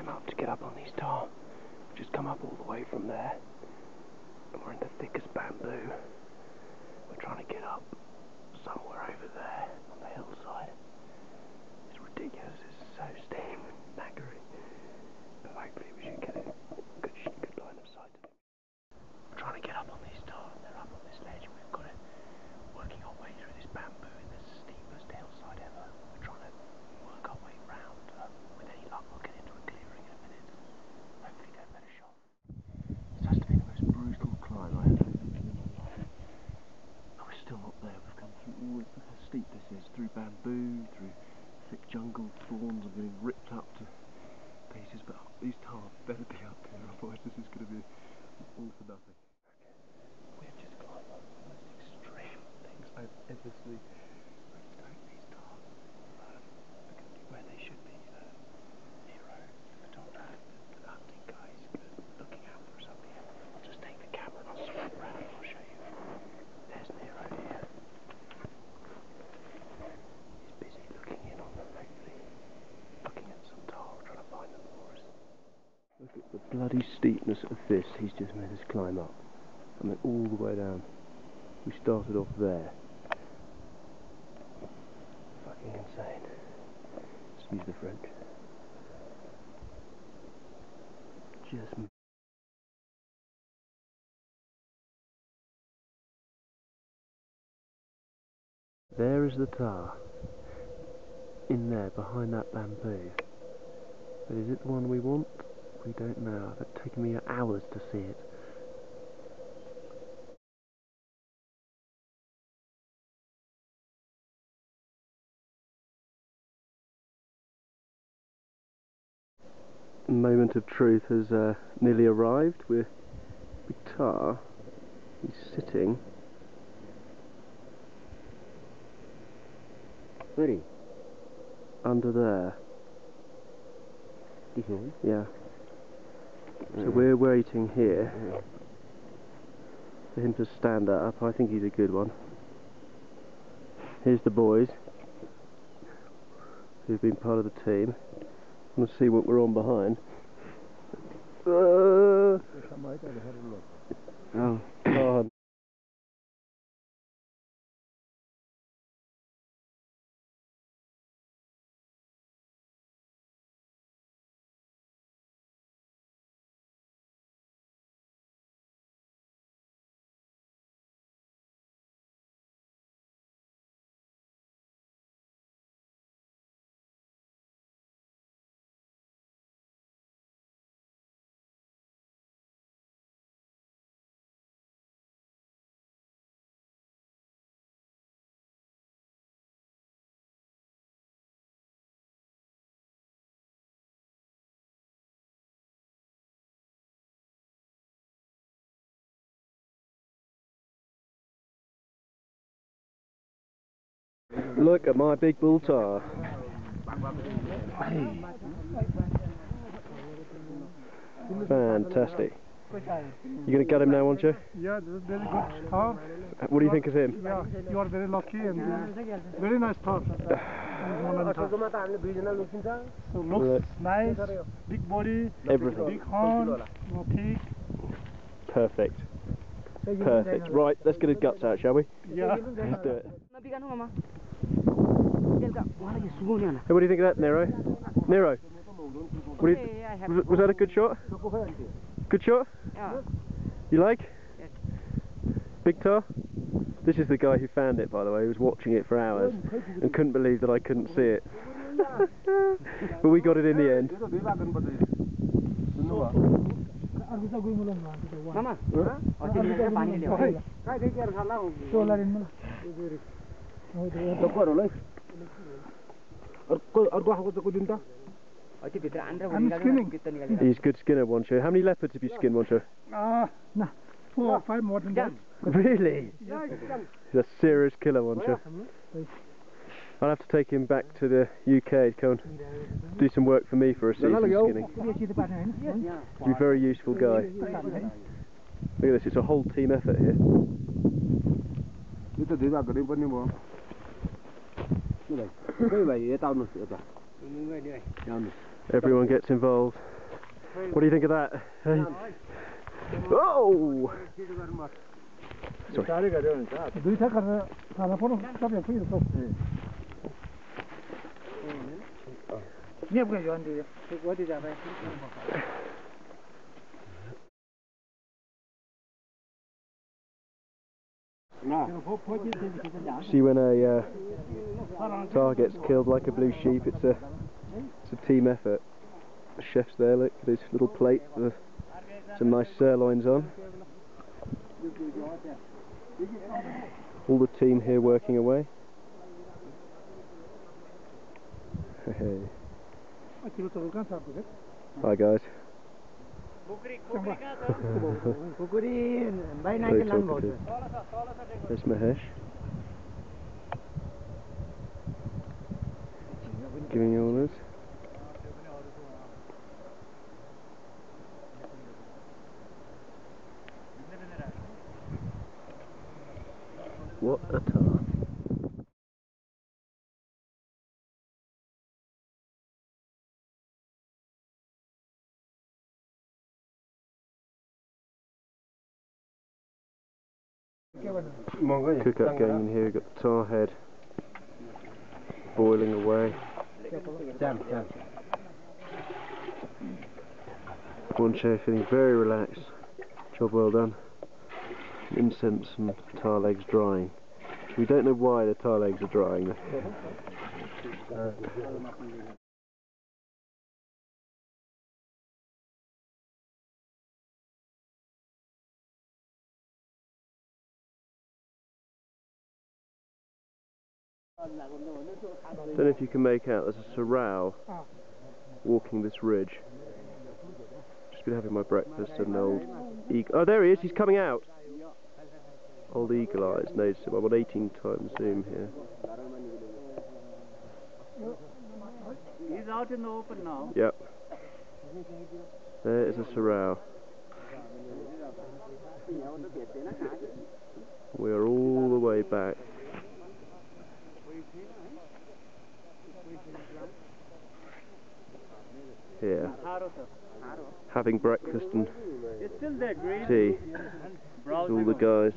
climb up to get up on these thar. We've just come up all the way from there. And we're in the thickest bamboo. We're trying to get up somewhere over there on the hillside. It's ridiculous, it's so steep and knackery. But hopefully we should get it. Thick jungle thorns. I'm getting ripped up to pieces. But these thars better be up here, otherwise this is going to be all for nothing. We've just climbed one of the most extreme things I've ever seen. I don't these stars um, are going to be where they should be. Uh, Nero, the photographer, the, the hunting guys, looking out for us up here. I'll just take the camera and I'll swap around and I'll show you. There's Nero here. He's busy looking in on them, hopefully. Looking at some thar, trying to find them for us. Look at the bloody steepness of this he's just made us climb up. I mean, all the way down. We started off there. Fucking insane. Excuse the French. Just. There is the thar. In there, behind that bamboo. But is it the one we want? We don't know. It's taken me hours to see it. Moment of truth has uh, nearly arrived. We're with thar. He's sitting. Sorry. under there. This one? Yeah. So Mm. we're waiting here Mm. for him to stand up. I think he's a good one. Here's the boys who've been part of the team. Let's see what we're on behind. Uh, Oh. Look at my big bull thar. Fantastic. You're going to get him now, aren't you? Yeah, this is very good star. What do you think of him? Yeah, you are very lucky and uh, very nice star. So looks nice, big body, Everything. big horn, no thick. Perfect. Perfect. Right, let's get his guts out, shall we? Yeah. Let's do it. Hey, what do you think of that, Nero? Nero? What you, Hey, I have was, was that a good shot? Good shot? Yeah. You like? Big thar? This is the guy who found it, by the way. He was watching it for hours and couldn't believe that I couldn't see it. but we got it in the end. Mama. O, I'm निकालेर, skinning. भित्र निकालेर। He's a good skinner, Wancho. How many leopards have you skinned, Wancho? Uh, nah, four or five more than that. Really? He's a serious killer, Wancho. I'll have to take him back to the UK to come and do some work for me for a season skinning. He's a very useful guy. Look at this, it's a whole team effort here. यो त दुई Everyone gets involved. What do you think of that? Eh? Oh! Sorry. Ne bu yönde? What did I See when a uh, target's killed like a blue sheep, it's a it's a team effort. The chef's there, look, this little plate with some nice sirloins on. All the team here working away. Hi guys. Kukuri, That's Mahesh. Giving you orders. What a time. Cook up going in here, we've got the thar head boiling away. One chair feeling very relaxed. Job well done. Incense and thar legs drying. We don't know why the thar legs are drying. Don't know if you can make out, there's a serow walking this ridge. Just been having my breakfast and old eagle. Oh, there he is, he's coming out! Old eagle eyes noticed him. I'm on 18 times zoom here. He's out in the open now. Yep. There is a serow. We are all the way back. Here, having breakfast and It's still there, green. tea with all the guys.